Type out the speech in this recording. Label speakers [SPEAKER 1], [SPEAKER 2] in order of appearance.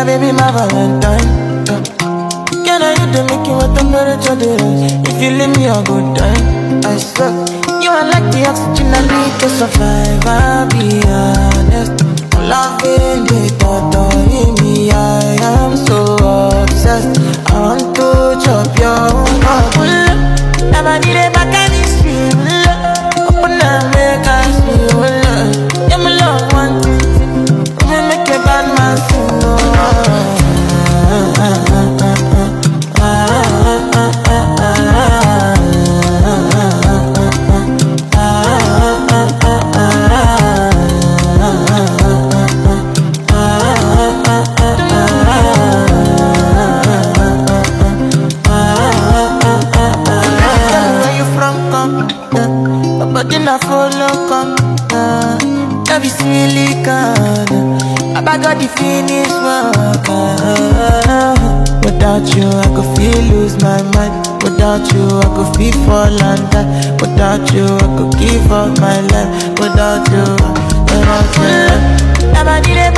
[SPEAKER 1] My baby, my valentine. Can I hit the making what I'm If you leave me a good time, I suck You are like the oxygen I need to survive. I'll be honest, I'm loving you My body not follow, come? Yeah. Love is silicone. I got the finish work. ah. Without you, I could feel lose my mind. Without you, I could feel fall and die. Without you, I could give up my life. Without you, without you.